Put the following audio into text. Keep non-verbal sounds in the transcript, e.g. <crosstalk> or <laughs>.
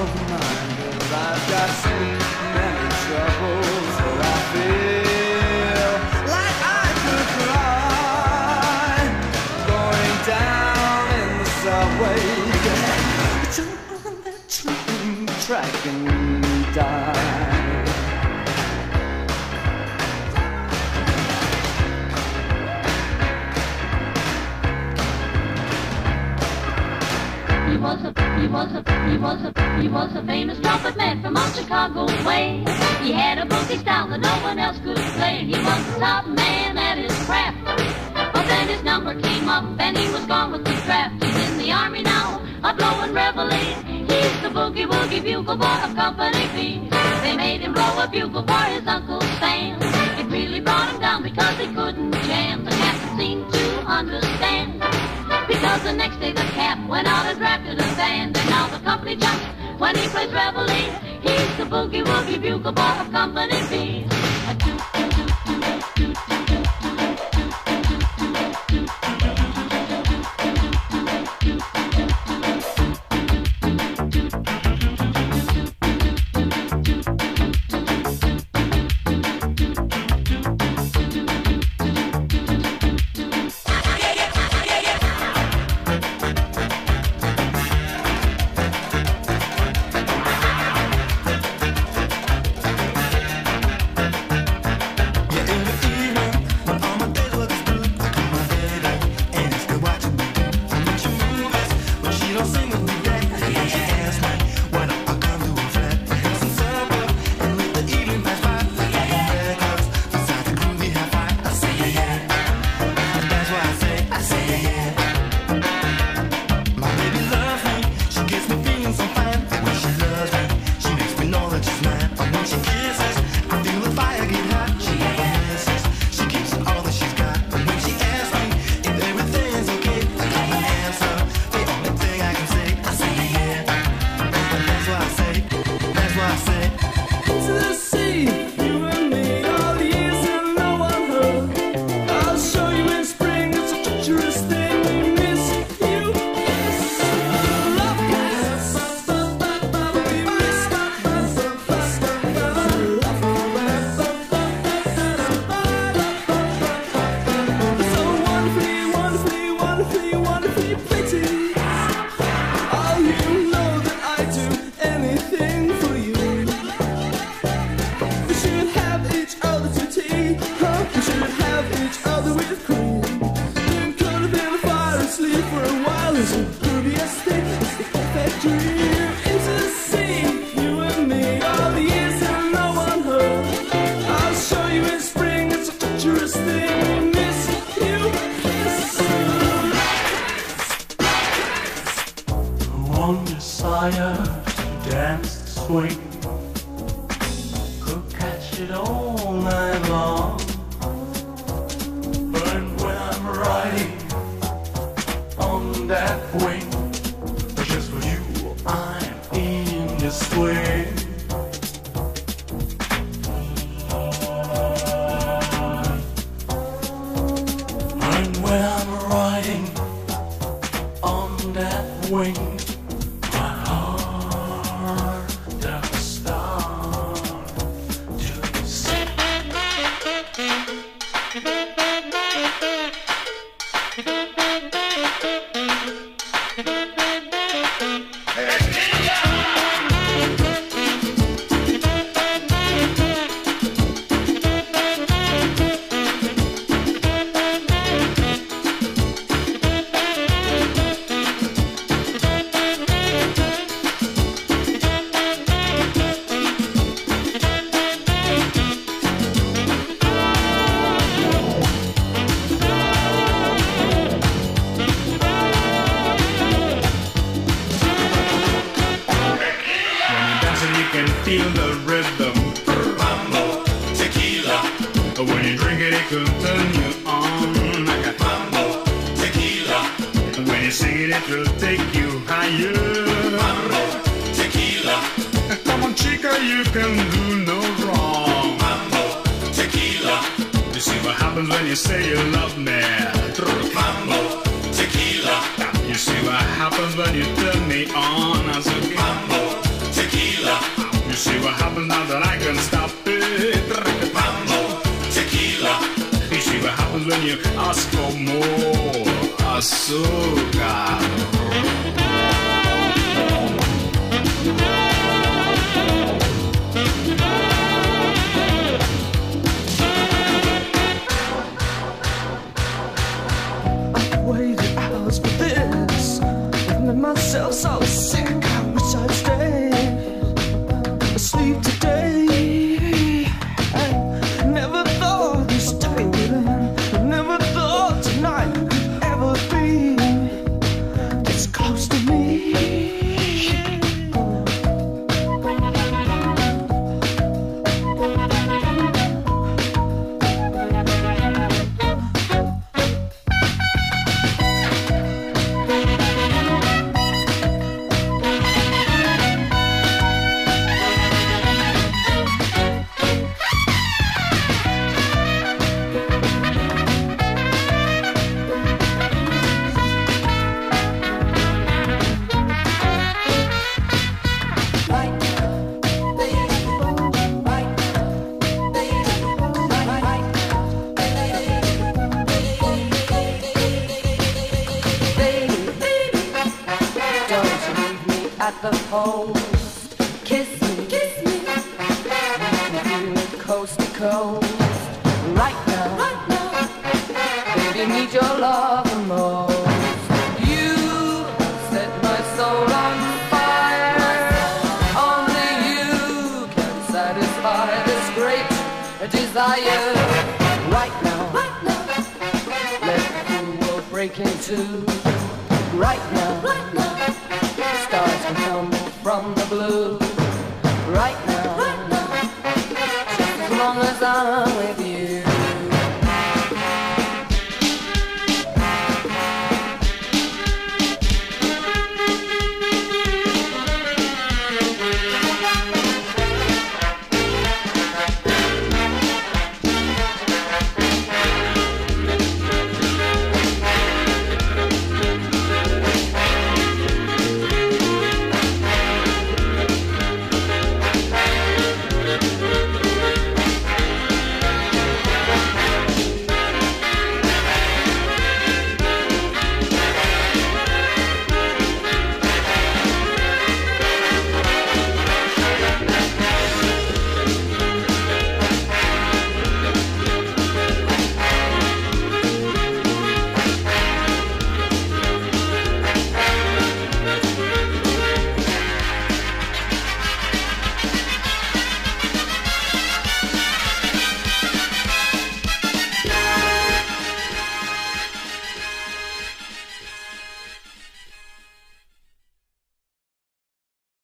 of mine. Cause I've got so many troubles that I feel like I could cry. Going down in the subway. Jump on that train track and die. Was a, he was a, he was a famous trumpet man from out Chicago way. He had a boogie style that no one else could play. He was the top man at his craft. But then his number came up and he was gone with the draft. He's in the army now, a blowing reveille. He's the boogie woogie bugle boy of Company B. They made him blow a bugle for his Uncle the jumps when he plays reveille. He's the boogie woogie bugle boy of Company sleep for a while. It's a glorious thing. It's the perfect dream. Into the sea, you and me. All the years and no one heard. I'll show you in spring. It's a treacherous thing. We miss you. Yes. One desire to dance swing. Could catch it all fue. Can feel the rhythm. Mambo, tequila. When you drink it, it can turn you on. Like a mambo, tequila. When you sing it, it will take you higher. Mambo, tequila. <laughs> Come on, chica, you can do no wrong. Mambo, tequila. You see what happens when you say you love me. Mambo, tequila. You see what happens when you turn me on. I said, mambo, tequila. tequila. You see what happens now that I can stop it. Mambo, tequila. You see what happens when you ask for more azúcar. The post. Kiss me, kiss me. Coast to coast. Right now, right now. Baby, need your love the most. You set my soul on fire. Only you can satisfy this great desire. Right now, right now. Let the world break into. Right now, right now stars can come from the blue right now, right now. as long as I'm